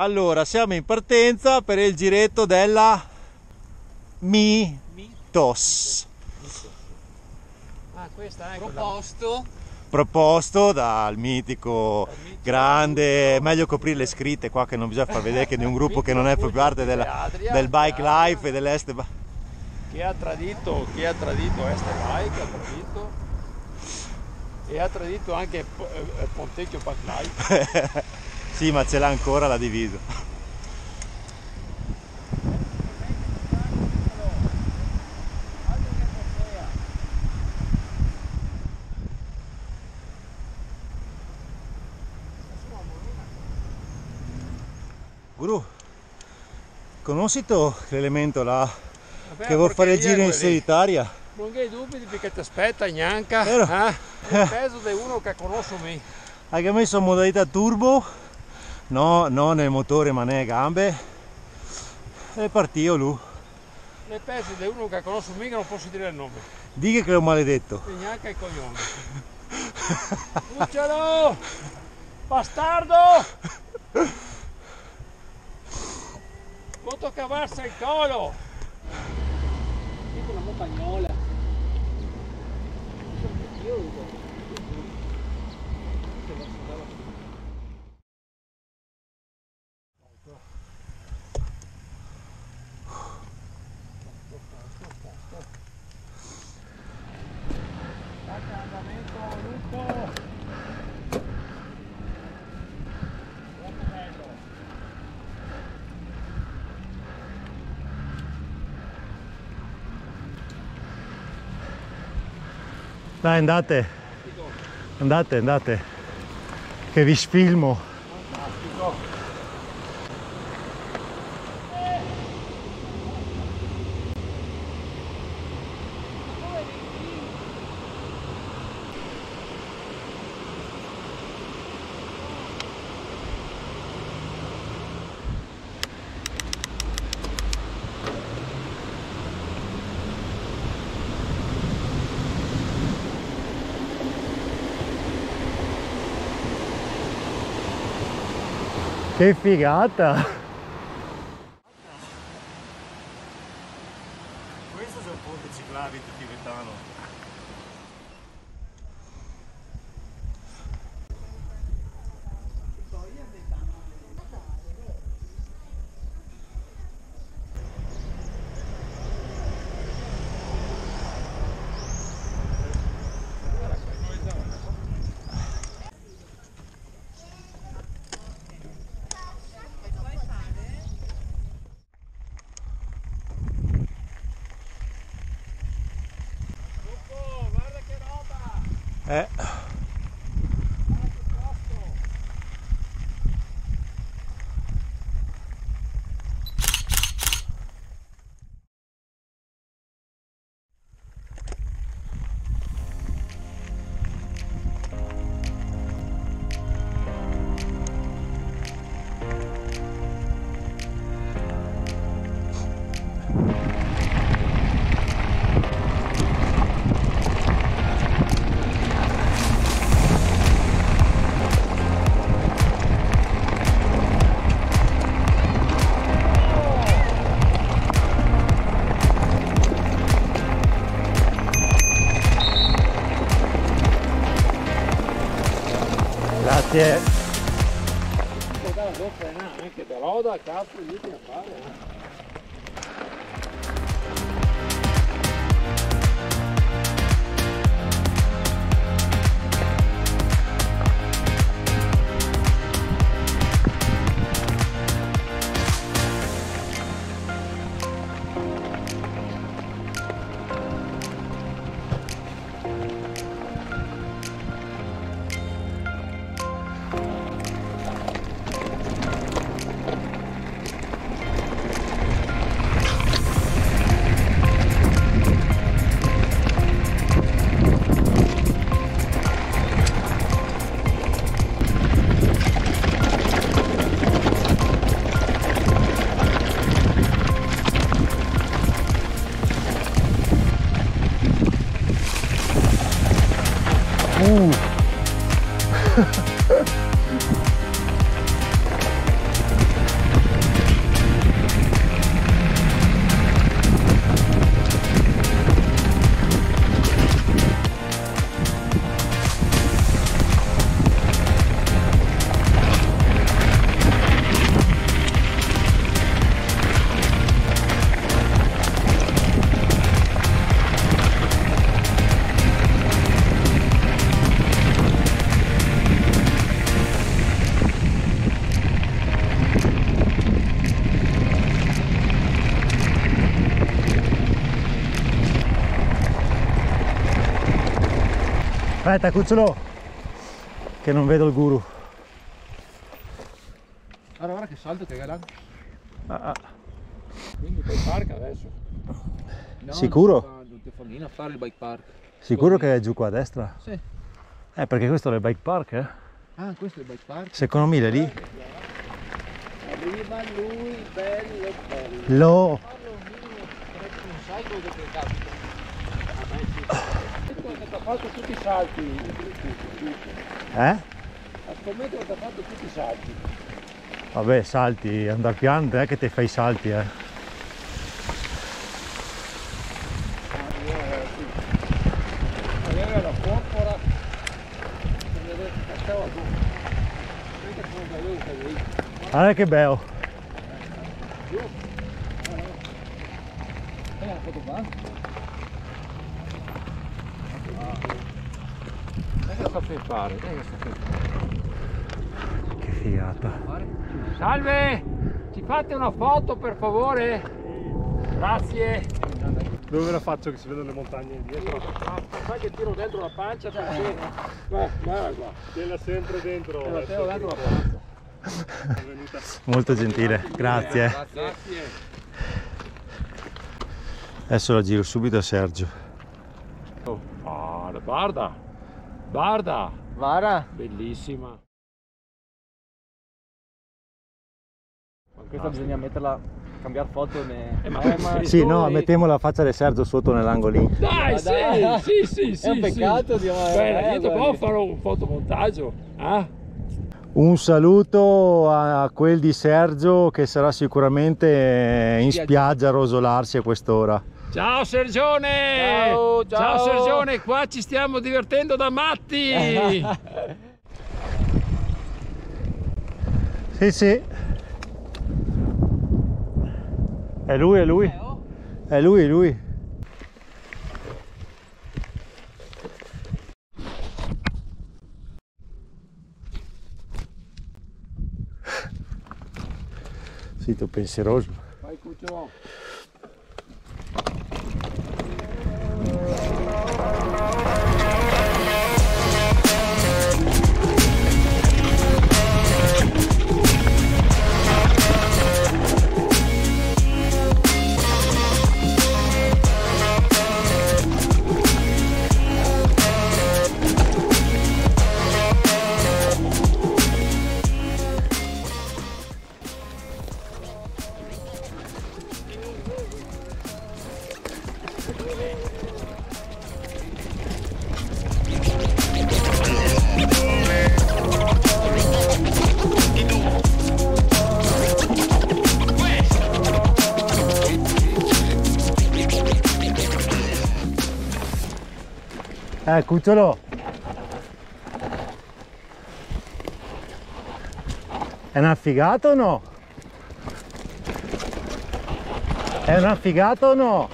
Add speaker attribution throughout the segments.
Speaker 1: Allora, siamo in partenza per il giretto della Mitos.
Speaker 2: Ah, questa ecco.
Speaker 3: proposto
Speaker 1: Proposto dal mitico grande, meglio coprire le scritte qua che non bisogna far vedere che di un gruppo che non è proprio parte della- del bike life e dell'est.
Speaker 2: Chi ha tradito, chi ha tradito Este Bike, ha tradito e ha tradito anche eh, Ponteggio Bike Life.
Speaker 1: Sì, ma ce l'ha ancora la diviso. Guru, conosci tu l'elemento là che vuol fare il giro in solitaria?
Speaker 2: Non hai dubbi perché ti aspetta Gnanca.
Speaker 1: Vero?
Speaker 2: Eh? Il peso di uno che conosco me.
Speaker 1: Hai messo modalità turbo? No, non nel motore ma nelle gambe. E partio lui.
Speaker 2: Il peso di uno che conosco che non posso dire il nome.
Speaker 1: Dica che è un maledetto.
Speaker 2: E Gnanca il cognome. Cucciolo! Bastardo! Quanto cavarsi il colo!
Speaker 3: tipo una montagnola
Speaker 1: Dai, andate. Andate, andate. Che vi sfilmo. Che figata! Questo è un ponte ciclabile tibetano.
Speaker 2: Oh, guarda che roba!
Speaker 1: Eh. Aspetta, cucciolo, che non vedo il guru.
Speaker 2: Guarda, guarda che salto che galan.
Speaker 1: Ah, ah.
Speaker 2: Quindi bike park adesso.
Speaker 3: No,
Speaker 1: Sicuro?
Speaker 3: Non ti, fa, non ti fa niente a fare il bike park.
Speaker 1: Sicuro che è giù qua a destra?
Speaker 3: Sì.
Speaker 1: Eh, perché questo è il bike park, eh?
Speaker 3: Ah, questo è il bike park.
Speaker 1: Secondo me è lì.
Speaker 3: Arriva lui, bello, bello.
Speaker 1: Lo.
Speaker 3: Non sai che capita.
Speaker 2: Scommetto che ti ha fatto tutti i salti.
Speaker 1: Eh?
Speaker 2: Scommetto che ti ha fatto tutti i salti.
Speaker 1: Vabbè, salti, andare piano, non è che ti fai i salti, eh.
Speaker 2: Aveva la porpora. Stava giù. Vedi come da lui che lì.
Speaker 1: Guarda che bello.
Speaker 3: Eh, qua?
Speaker 2: Che sta per fare? Che sta per fare?
Speaker 1: Che figata.
Speaker 2: Salve! Ci fate una foto per favore? Grazie.
Speaker 4: Dove la faccio che si vedono le montagne dietro?
Speaker 2: Sai che tiro dentro la pancia perché... Guarda, guarda qua.
Speaker 4: Sempre dentro.
Speaker 2: Te la tiro dentro la
Speaker 4: che
Speaker 2: pancia.
Speaker 1: Molto gentile, grazie.
Speaker 2: Grazie.
Speaker 1: Adesso la giro subito a Sergio.
Speaker 2: Oh, guarda, guarda. Guarda.
Speaker 3: Vara?
Speaker 2: Bellissima.
Speaker 3: Questa bisogna metterla, cambiare foto ne...
Speaker 2: Eh, ma-
Speaker 3: ma
Speaker 1: Sì, no,
Speaker 3: poi-
Speaker 1: mettiamo la faccia di Sergio sotto nell'angolino.
Speaker 2: Dai,
Speaker 3: Ma
Speaker 2: sì,
Speaker 3: dai.
Speaker 2: sì, sì, sì.
Speaker 3: È un peccato,
Speaker 2: sì.
Speaker 3: Dio,
Speaker 2: Beh,
Speaker 3: eh,
Speaker 2: io dopo farò un fotomontaggio. Eh?
Speaker 1: Un saluto a quel di Sergio che sarà sicuramente in spiaggia a rosolarsi a quest'ora.
Speaker 2: Ciao Sergione!
Speaker 3: Ciao, ciao.
Speaker 2: Sergione, qua ci stiamo divertendo da matti!
Speaker 1: Sì, sì. È lui, è lui. È lui, è lui. Sito pensieroso.
Speaker 2: Vai cucciolo.
Speaker 1: Eh, cucciolo. È una figata o no? È una figata o no?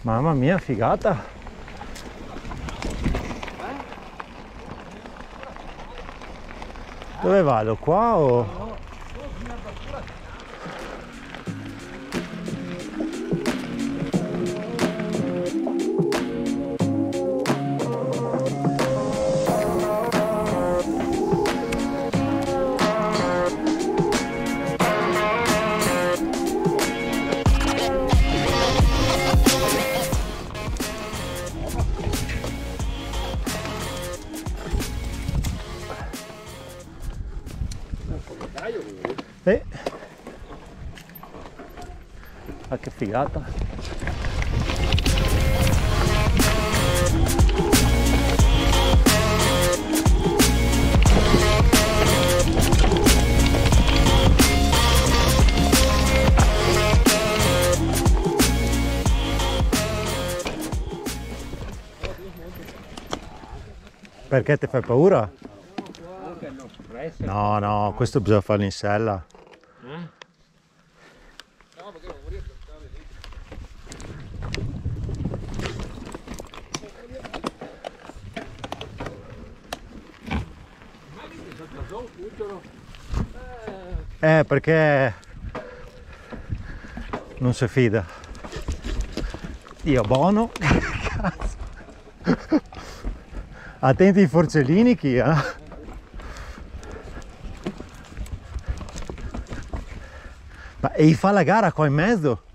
Speaker 1: Mamma mia, figata! Dove vado? Qua o... Perché ti fai paura? No, no, questo bisogna farlo in sella. Eh, perché non si fida. Dio, buono. Cazzo. Attenti ai forcellini, chi eh? Ma e fa la gara qua in mezzo?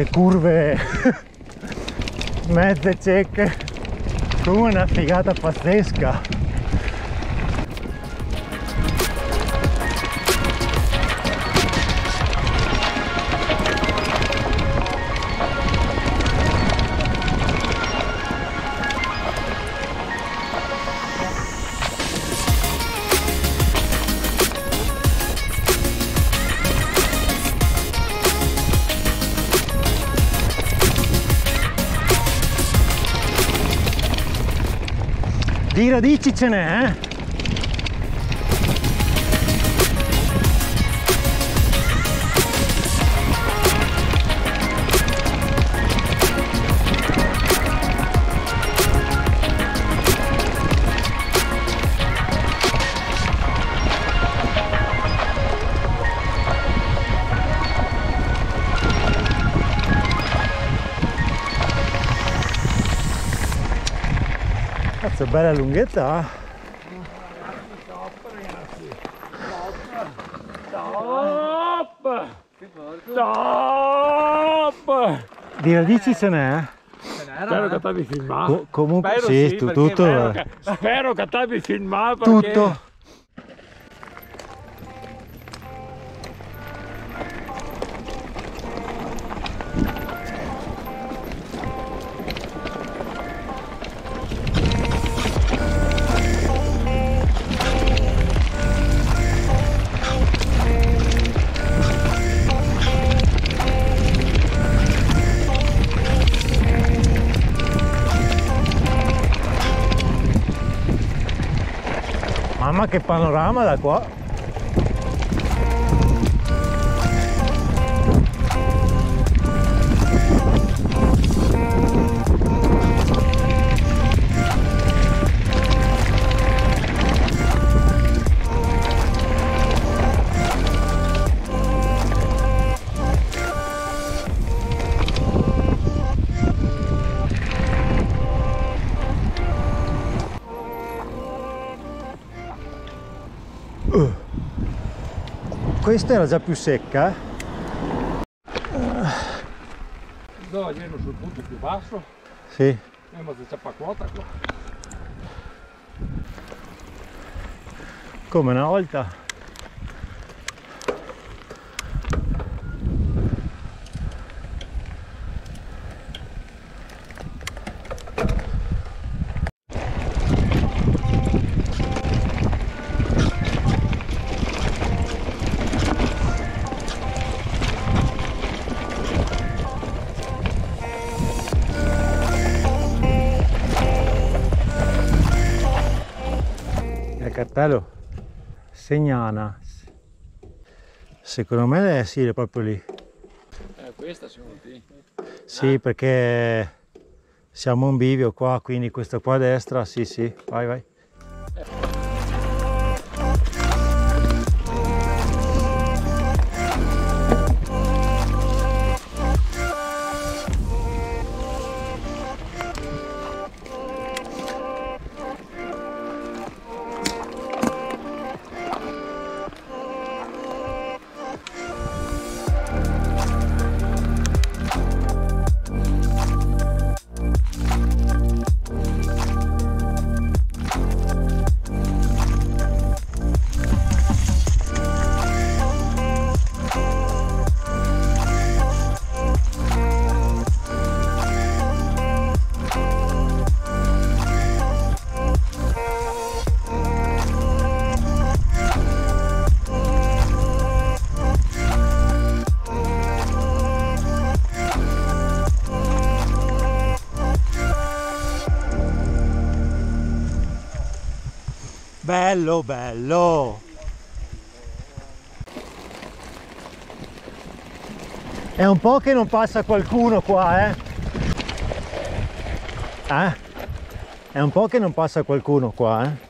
Speaker 1: Ste curve mezze cieche come una figata pazzesca. Di radici ce n'è, eh? Bella lunghetta. eh?
Speaker 2: Stop! Stop!
Speaker 1: Di radici ce n'è, eh?
Speaker 2: Spero che ti abbia filmato.
Speaker 1: Co- comunque
Speaker 3: Spero
Speaker 1: sì,
Speaker 3: sì,
Speaker 1: tutto,
Speaker 2: Spero che, spero che abbia filmato
Speaker 1: tutto. Mamma che panorama da qua. Questa era già più secca. eh.
Speaker 2: freno sul punto più basso,
Speaker 1: Sì.
Speaker 2: e ma c'è quota qua.
Speaker 1: Come una volta. Il cartello Segnana. Secondo me sì, è proprio lì.
Speaker 2: Eh, questa secondo te?
Speaker 1: Sì, perché siamo un bivio qua, quindi questo qua a destra, sì sì, vai vai. Bello, bello! È un po' che non passa qualcuno qua, eh? Eh? È un po' che non passa qualcuno qua, eh?